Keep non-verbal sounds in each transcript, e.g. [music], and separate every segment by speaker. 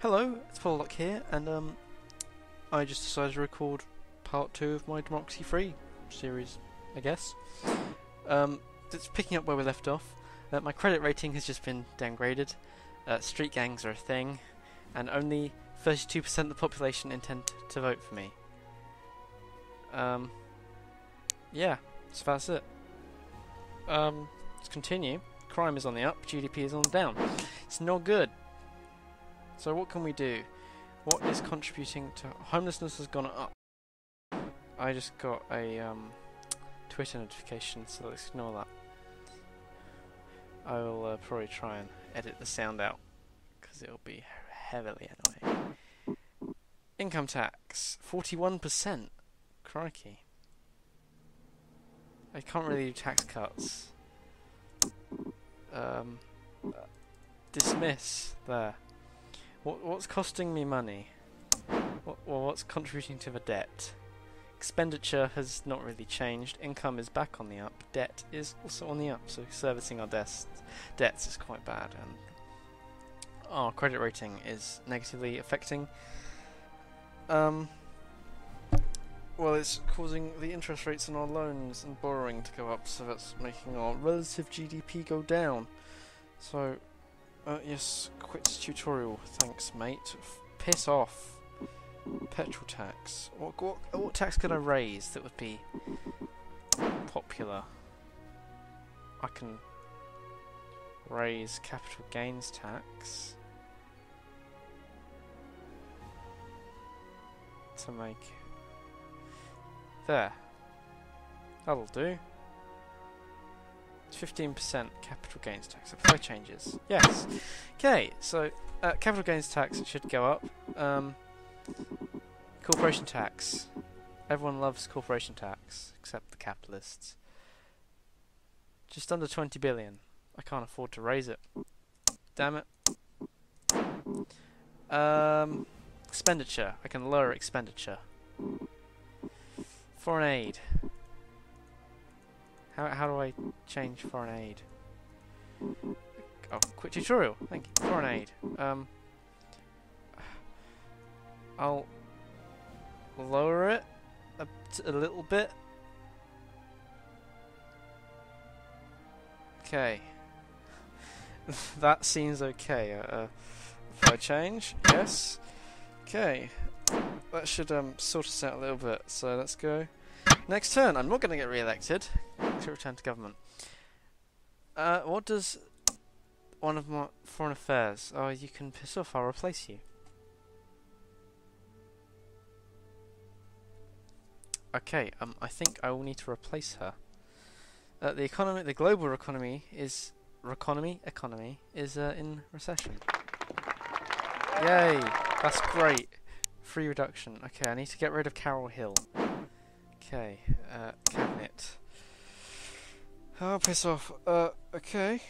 Speaker 1: Hello, it's Pollock here, and um, I just decided to record part two of my Democracy Free series, I guess. Um, it's picking up where we left off. Uh, my credit rating has just been downgraded. Uh, street gangs are a thing, and only 32% of the population intend to vote for me. Um, yeah, so that's it. Um, let's continue. Crime is on the up, GDP is on the down. It's not good. So what can we do? What is contributing to homelessness has gone up? I just got a um, Twitter notification, so let's ignore that. I will uh, probably try and edit the sound out because it'll be heavily annoying. Income tax, forty-one percent. Crikey. I can't really do tax cuts. Um, dismiss there. What what's costing me money? What well, what's contributing to the debt? Expenditure has not really changed. Income is back on the up. Debt is also on the up. So servicing our debts debts is quite bad, and our credit rating is negatively affecting. Um. Well, it's causing the interest rates on our loans and borrowing to go up, so that's making our relative GDP go down. So, uh, yes, quit tutorial. Thanks, mate. F piss off. Petrol tax. What, what what tax could I raise that would be popular? I can raise capital gains tax to make there. That'll do. It's 15% capital gains tax. Apply changes. Yes. Okay, so uh, capital gains tax should go up. Um, corporation tax. Everyone loves corporation tax, except the capitalists. Just under 20 billion. I can't afford to raise it. Damn it. Um, expenditure. I can lower expenditure. Foreign aid. How, how do I change foreign aid? Oh, quick tutorial. Thank you. Foreign aid. Um, I'll lower it a, a little bit. Okay. [laughs] that seems okay. Uh, uh, change, yes. Okay. That should um, sort us out a little bit. So let's go. Next turn. I'm not going to get re-elected. To return to government. Uh, what does one of my foreign affairs? Oh, you can piss off. I'll replace you. Okay. Um, I think I will need to replace her. Uh, the economy, the global economy is economy economy is uh, in recession. Yay! That's great. Free reduction. Okay, I need to get rid of Carol Hill. Okay, uh, cabinet. Oh, piss off. Uh, okay.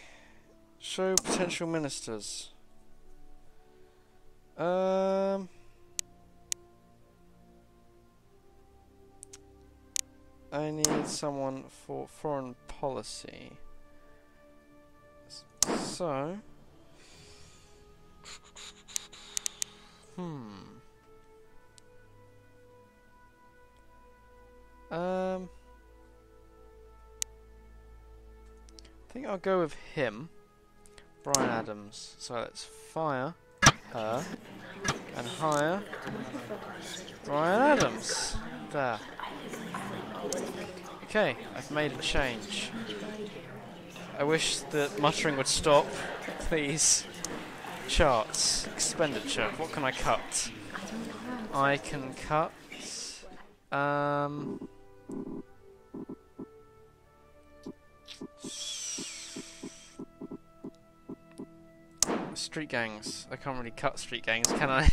Speaker 1: Show potential ministers. Um. I need someone for foreign policy. So. Hmm. Think I'll go with him. Brian Adams. So let's fire her and hire Brian Adams. There. Okay, I've made a change. I wish that muttering would stop. Please. Charts. Expenditure. What can I cut? I can cut. Um. Street gangs. I can't really cut street gangs, can I?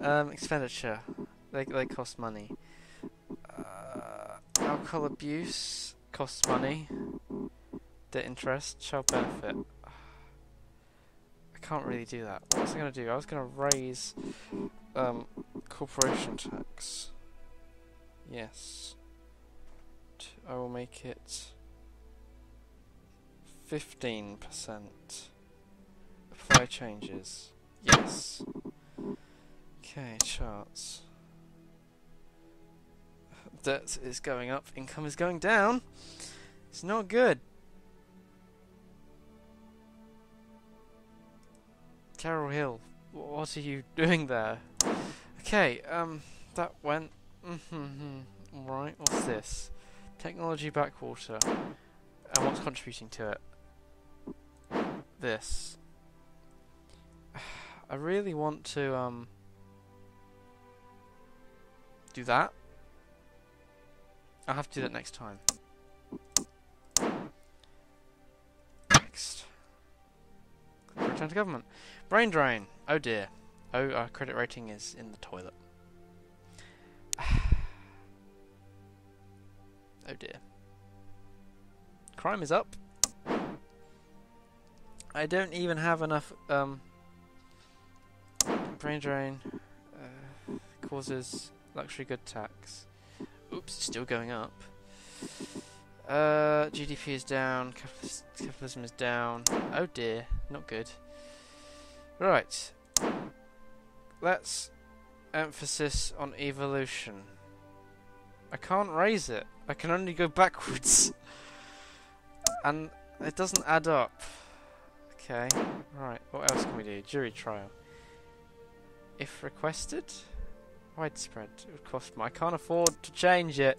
Speaker 1: [laughs] um, expenditure. They they cost money. Uh, alcohol abuse costs money. Debt interest, child benefit. I can't really do that. What was I going to do? I was going to raise um, corporation tax. Yes. I will make it 15%. Apply changes. Yes. Okay, charts. Debt is going up, income is going down. It's not good. Carol Hill, what are you doing there? Okay, um, that went. Right, what's this? Technology backwater. And what's contributing to it? This. I really want to, um, do that. I'll have to do that next time. Next. Return to government. Brain drain. Oh dear. Oh, our credit rating is in the toilet. [sighs] oh dear. Crime is up. I don't even have enough um, brain drain uh, causes luxury good tax. Oops, it's still going up. Uh, GDP is down. capitalism is down. Oh dear, not good. Right. Let's emphasis on evolution. I can't raise it. I can only go backwards. [laughs] and it doesn't add up. Okay. Right. What else can we do? Jury trial. If requested? Widespread. It would cost more. I can't afford to change it.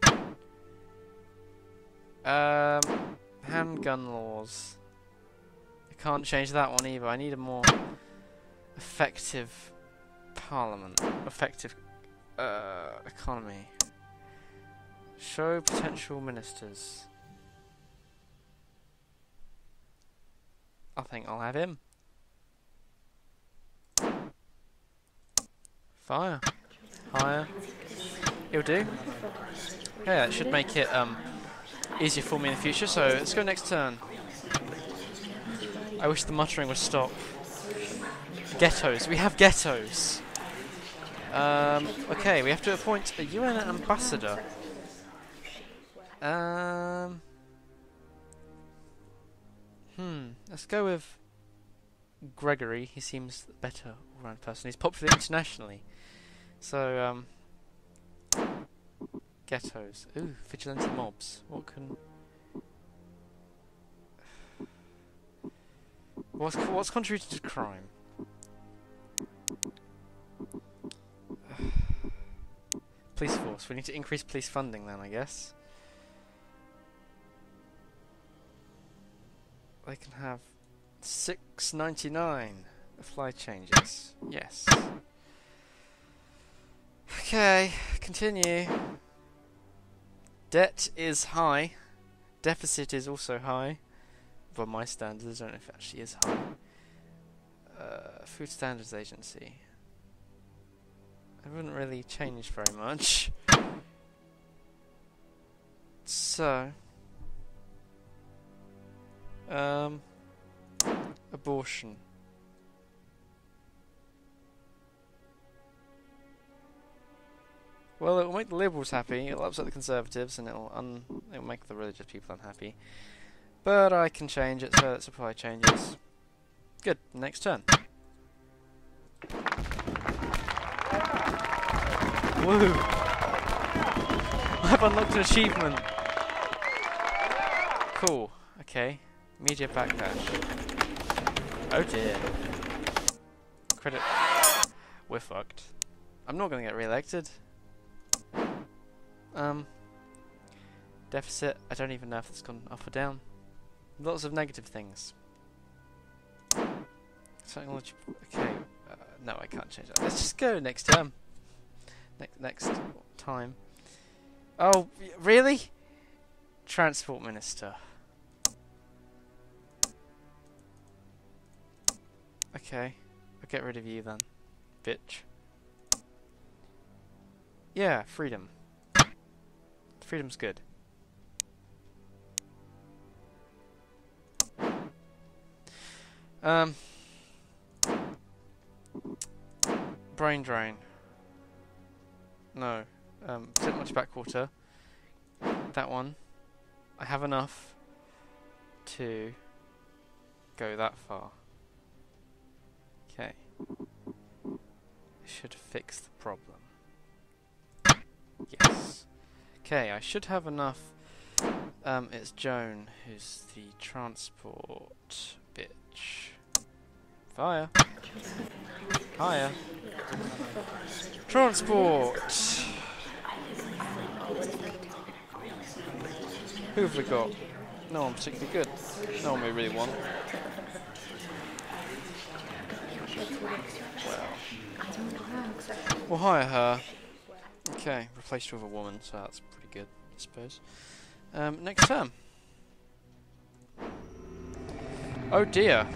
Speaker 1: Um, handgun laws. I can't change that one either. I need a more effective parliament, effective uh, economy. Show potential ministers. I think I'll have him. Fire. Hire. It'll do. Yeah, it should make it um, easier for me in the future, so let's go next turn. I wish the muttering would stop. Ghettos. We have ghettos. Um, okay, we have to appoint a UN ambassador. Um, hmm. Let's go with Gregory. He seems the better all-round person. He's popular internationally. So, um, ghettos. Ooh, vigilante mobs. What can? What's what's contributed to crime? [sighs] Police force. We need to increase police funding then, I guess. They can have six ninety nine fly changes. Yes. Okay, continue. Debt is high. Deficit is also high. By my standards, I don't know if it actually is high. Uh, Food Standards Agency. It wouldn't really change very much. So, um, abortion. Well, it will make the Liberals happy, it'll upset the Conservatives, and it'll un it'll make the religious people unhappy. But I can change it so that supply changes. Good, next turn. Woo! I've unlocked an achievement! Cool, okay. Media backlash. Oh dear. Credit. We're fucked. I'm not gonna get re-elected. Um, deficit, I don't even know if it's gone up or down. Lots of negative things. Technology, okay, uh, no I can't change that. Let's just go next term. Ne next time. Oh, really? Transport Minister. Okay, I'll get rid of you then, bitch. Yeah, freedom. Freedom's good. Um, brain drain. No. Um, much backwater. That one. I have enough to go that far. Okay. should fix the problem. Yes. Okay, I should have enough. Um, it's Joan who's the transport bitch. Fire. Hire. Transport. Who have we got? No one particularly good. No one we really want. Well. We'll hire her. Okay, replaced with a woman, so that's suppose. Um, next term. Oh dear.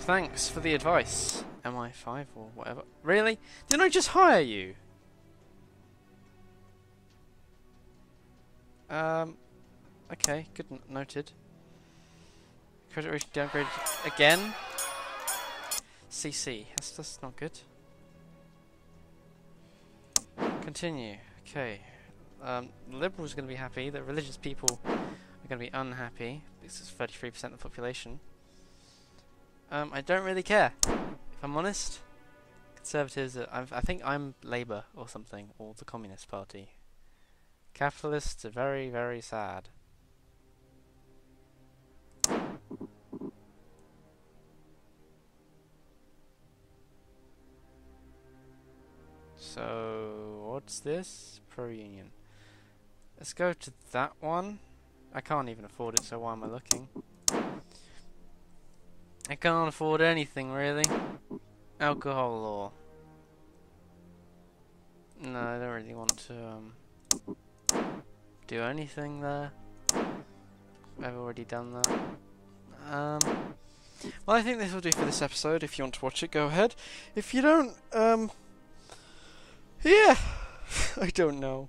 Speaker 1: Thanks for the advice. MI5 or whatever. Really? Didn't I just hire you? Um, okay, good noted. Credit rating downgraded again. CC, that's, that's not good. Continue. Okay. Um, the liberals are going to be happy. The religious people are going to be unhappy. This is 33% of the population. Um, I don't really care, if I'm honest. Conservatives, are, I think I'm Labour or something, or the Communist Party. Capitalists are very, very sad. So, what's this? Pro-union. Let's go to that one. I can't even afford it, so why am I looking? I can't afford anything, really. Alcohol law. No, I don't really want to um, do anything there. I've already done that. Um, well, I think this will do for this episode. If you want to watch it, go ahead. If you don't, um, yeah, [laughs] I don't know.